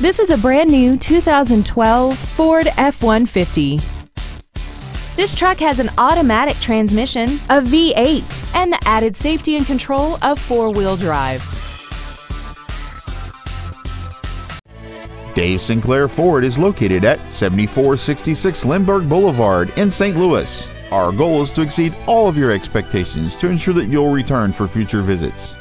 This is a brand new 2012 Ford F-150. This truck has an automatic transmission, a V8, and the added safety and control of four-wheel drive. Dave Sinclair Ford is located at 7466 Lindbergh Boulevard in St. Louis. Our goal is to exceed all of your expectations to ensure that you'll return for future visits.